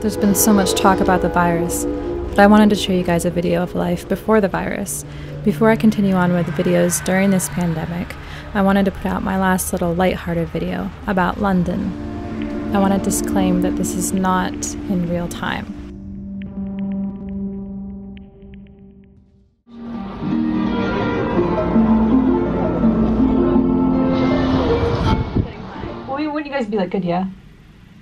There's been so much talk about the virus, but I wanted to show you guys a video of life before the virus. Before I continue on with videos during this pandemic, I wanted to put out my last little light-hearted video about London. I want to disclaim that this is not in real time. Wouldn't you guys be like, good, yeah?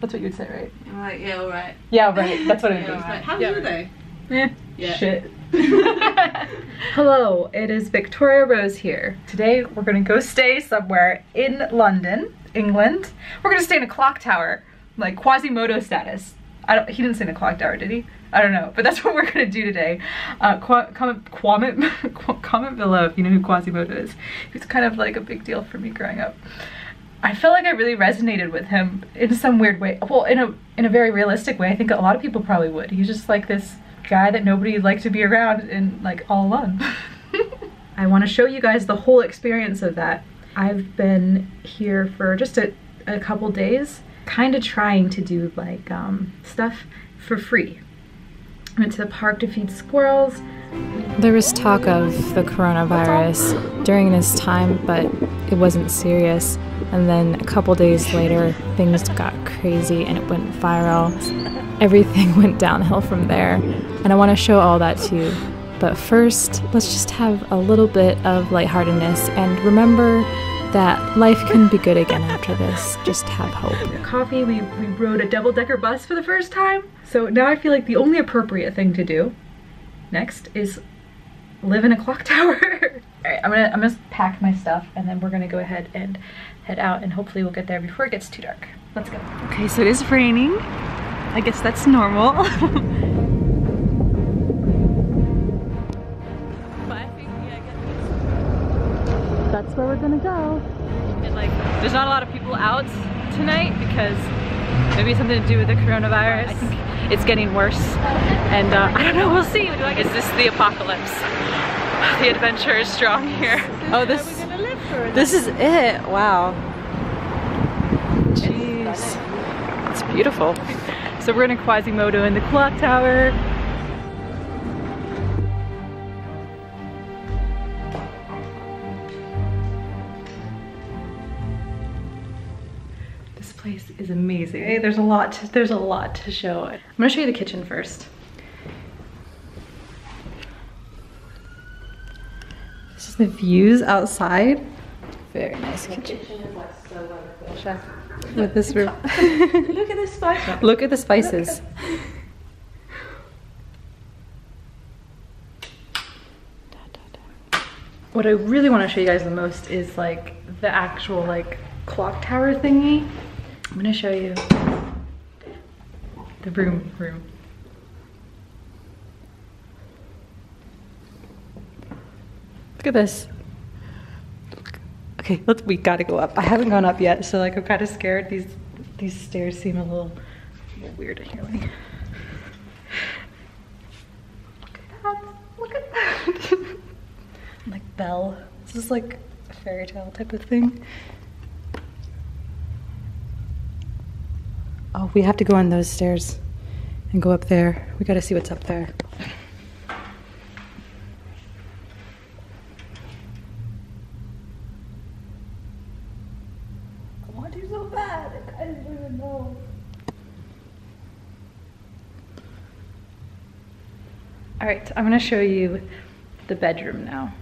That's what you would say, right? Right, yeah, all right. Yeah, right. That's what it would Yeah, be. all right. How Yeah, are you right. though? Eh, Yeah. Shit. Hello, it is Victoria Rose here. Today we're gonna go stay somewhere in London, England. We're gonna stay in a clock tower, like Quasimodo status. I don't, he didn't say in a clock tower, did he? I don't know, but that's what we're gonna do today. Uh, Qua- comment, comment, comment below if you know who Quasimodo is. He's kind of like a big deal for me growing up. I feel like I really resonated with him in some weird way. Well, in a in a very realistic way. I think a lot of people probably would. He's just like this guy that nobody liked to be around and like all alone. I want to show you guys the whole experience of that. I've been here for just a, a couple days, kind of trying to do like um, stuff for free. Went to the park to feed squirrels. There was talk of the coronavirus during this time, but it wasn't serious. And then a couple days later, things got crazy and it went viral. Everything went downhill from there. And I want to show all that to you. But first, let's just have a little bit of lightheartedness and remember that life can be good again after this. Just have hope. coffee. We, we rode a double decker bus for the first time. So now I feel like the only appropriate thing to do next is live in a clock tower. All right, I'm gonna I'm gonna pack my stuff and then we're gonna go ahead and head out and hopefully we'll get there before it gets too dark. Let's go. Okay, so it is raining. I guess that's normal. that's where we're gonna go. And like, there's not a lot of people out tonight because maybe something to do with the coronavirus. I think it's getting worse, and uh, I don't know. We'll see. Is this the apocalypse? The adventure is strong here. Oh, this. This is it. Wow. Jeez, it's beautiful. So we're in a Quasimodo in the clock tower. Place is amazing. There's a lot. To, there's a lot to show. I'm gonna show you the kitchen first. This is the views outside. Very nice kitchen. Chef with this room. Look at the spices. Look at the spices. What I really want to show you guys the most is like the actual like clock tower thingy. I'm gonna show you the room room. Look at this. Okay, let's we gotta go up. I haven't gone up yet, so like I'm kind of scared. These these stairs seem a little, a little weird in here. Look at that! Look at that! like bell. This is like a fairy tale type of thing. Oh, we have to go on those stairs and go up there. We gotta see what's up there. I want to so bad. I don't even know. All right, I'm gonna show you the bedroom now.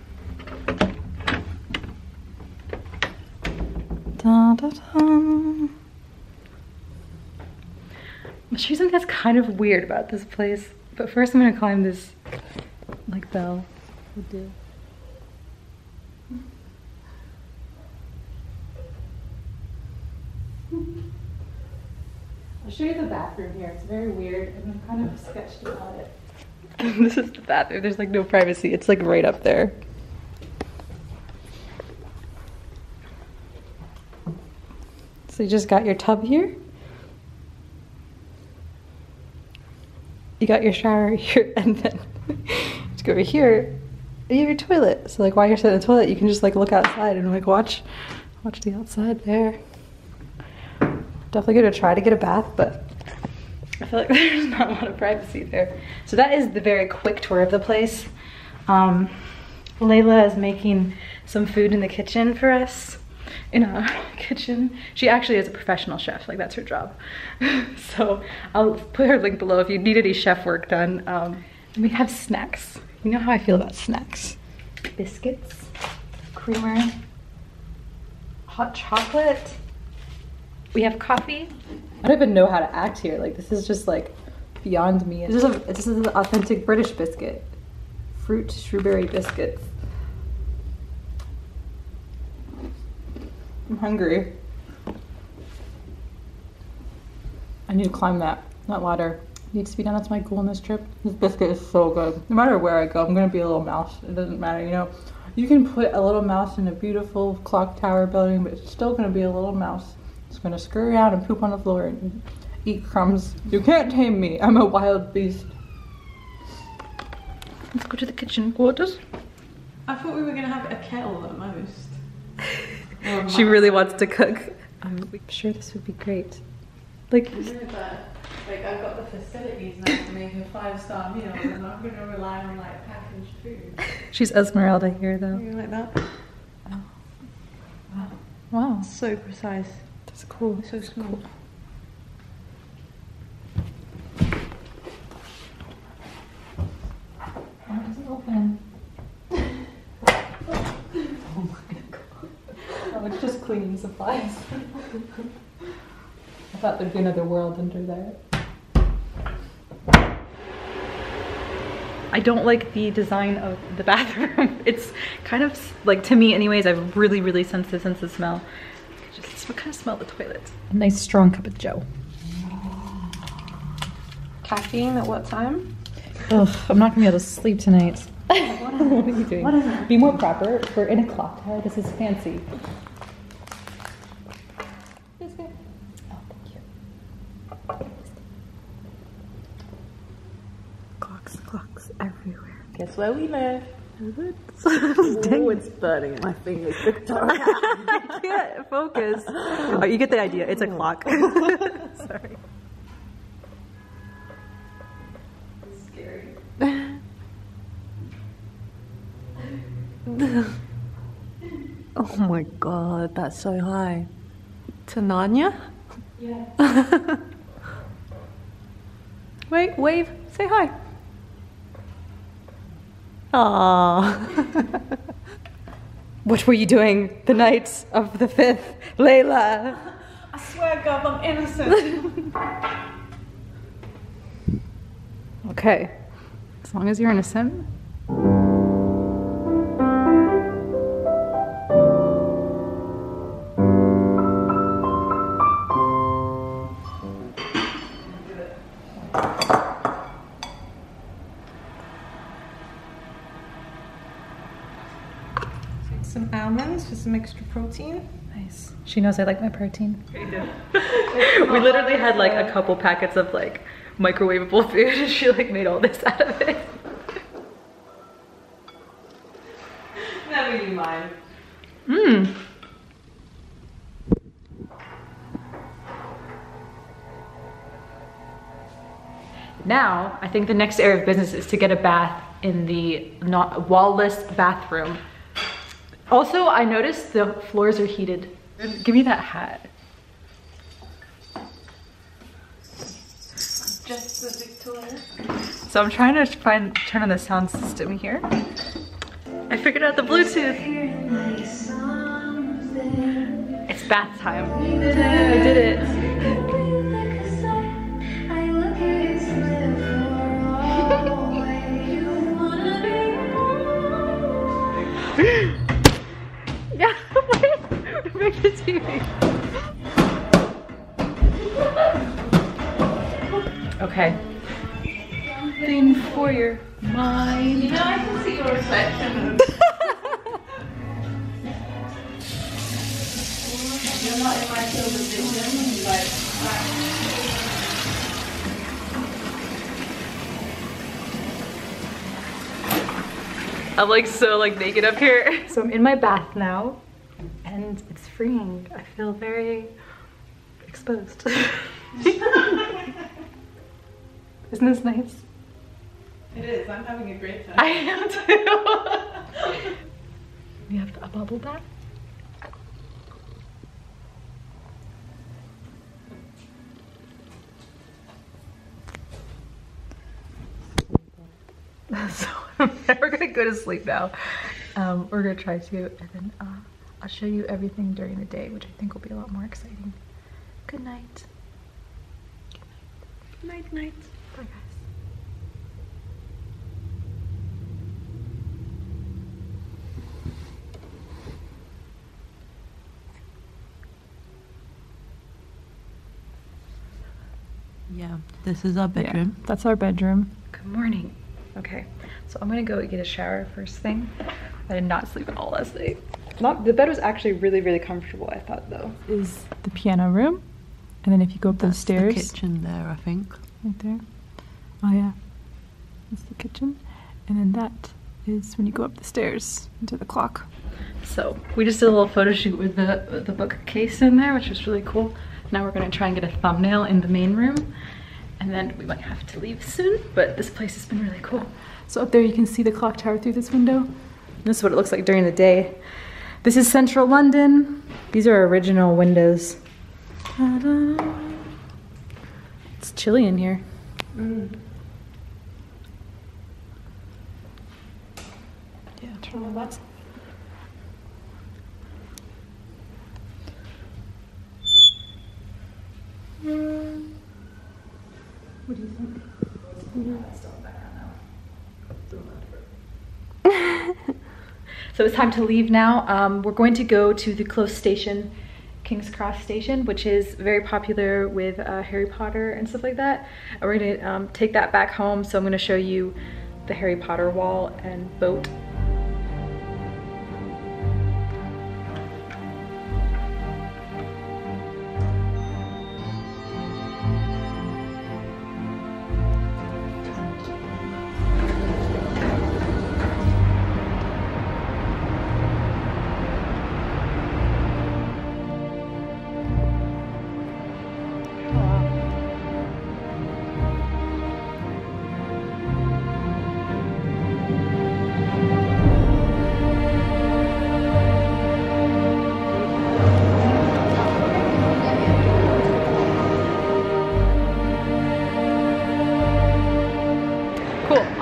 Da, da, da. I'm gonna show you something that's kind of weird about this place. But first I'm gonna climb this like bell. We'll do. I'll show you the bathroom here. It's very weird and I'm kind of sketched about it. this is the bathroom. There's like no privacy. It's like right up there. So you just got your tub here. You got your shower here and then to go over here, you have your toilet. So like while you're sitting in the toilet, you can just like look outside and like watch watch the outside there. Definitely gonna try to get a bath, but I feel like there's not a lot of privacy there. So that is the very quick tour of the place. Um, Leila is making some food in the kitchen for us in our kitchen. She actually is a professional chef, like that's her job. so I'll put her link below if you need any chef work done. Um, we have snacks. You know how I feel about snacks. Biscuits, creamer, hot chocolate. We have coffee. I don't even know how to act here. Like this is just like beyond me. This is a this is an authentic British biscuit. Fruit strawberry biscuits. I'm hungry. I need to climb that, that ladder. Needs to be done. That's my goal on this trip. This biscuit is so good. No matter where I go, I'm gonna be a little mouse. It doesn't matter, you know. You can put a little mouse in a beautiful clock tower building, but it's still gonna be a little mouse. It's gonna scurry out and poop on the floor and eat crumbs. You can't tame me. I'm a wild beast. Let's go to the kitchen quarters. I thought we were gonna have a kettle at most. Or She really wants to cook. I'm sure this would be great. Like, I know, but like I've got the facilities now to make a five star meal, and I'm gonna rely on like packaged food. she's Esmeralda here, though. You like that? Wow, Wow. So precise, that's cool. so small. Oh, it doesn't open. oh my god. Oh, it's just cleaning supplies. I thought there'd be another world under there. I don't like the design of the bathroom. It's kind of like to me, anyways. I'm really, really sensitive sense of smell. Just what kind of smell the toilet? A nice strong cup of Joe. Caffeine at what time? Ugh, I'm not gonna be able to sleep tonight. what are you doing? What is it? Be more proper. We're in a clock tower. This is fancy. It's good. Oh, thank you. Clocks, clocks everywhere. Guess where we live? Dang Oh, it's burning my fingers. I can't focus. Oh, you get the idea. It's a clock. Sorry. scary. oh my god, that's so high. To Narnia? Yeah. Wait, wave. Say hi. Aww. What were you doing the night of the fifth, Leila? I swear, God, I'm innocent. Okay. As long as you're innocent. For some extra protein. Nice. She knows I like my protein. we literally had like a couple packets of like microwavable food and she like made all this out of it. Never you mind. Mmm. Now, I think the next area of business is to get a bath in the not wall-less bathroom. Also, I noticed the floors are heated. Give me that hat. Just the Victoria. So I'm trying to find turn on the sound system here. I figured out the Bluetooth. It's bath time. I did it. Wait. Make the TV. Okay. Thing for your mind. You know, I can see your reflection. You're not in my field of vision. Like, I'm like so like naked up here. So I'm in my bath now and it's freeing. I feel very exposed. Isn't this nice? It is. I'm having a great time. I am too. we have a bubble bath. so we're gonna go to sleep now. Um, we're gonna try to, and then uh, I'll show you everything during the day, which I think will be a lot more exciting. Good night. Good night. Night, night. Bye, guys. Yeah, this is our bedroom. Yeah, that's our bedroom. Good morning. Okay, so I'm gonna go get a shower first thing. I did not sleep at all last night. Not the bed was actually really really comfortable. I thought though. Is the piano room, and then if you go up those stairs, the kitchen there, I think. right there. Oh yeah, that's the kitchen, and then that is when you go up the stairs into the clock. So we just did a little photo shoot with the with the bookcase in there, which was really cool. Now we're gonna try and get a thumbnail in the main room, and then we might have to leave soon. But this place has been really cool. So up there you can see the clock tower through this window. This is what it looks like during the day. This is central London. These are original windows. It's chilly in here. Yeah, turn on the lights. What do you think? So it's time to leave now. Um, we're going to go to the close station, King's Cross Station, which is very popular with uh, Harry Potter and stuff like that. And we're gonna um, take that back home. So I'm gonna show you the Harry Potter wall and boat.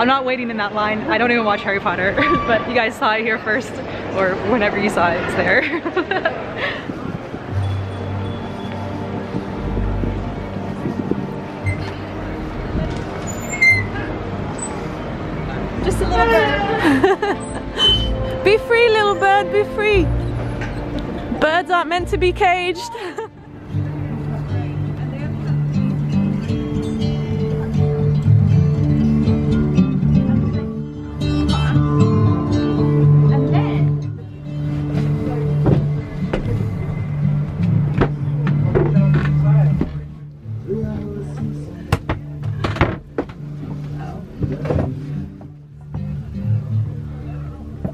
I'm not waiting in that line. I don't even watch Harry Potter, but you guys saw it here first, or whenever you saw it, it's there. Just a little bit. be free, little bird, be free. Birds aren't meant to be caged.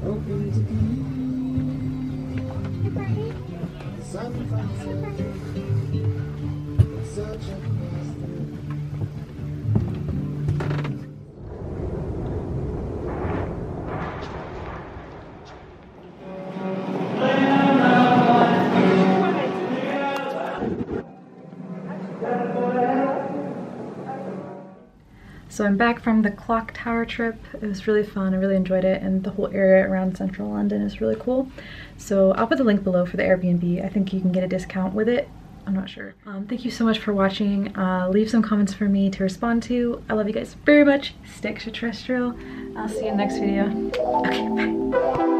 Open to be. Sometimes searching. So I'm back from the clock tower trip. It was really fun. I really enjoyed it and the whole area around central London is really cool. So I'll put the link below for the Airbnb. I think you can get a discount with it. I'm not sure. Um, thank you so much for watching. Uh, leave some comments for me to respond to. I love you guys very much. Stay extraterrestrial. I'll see you in the next video. Okay, bye.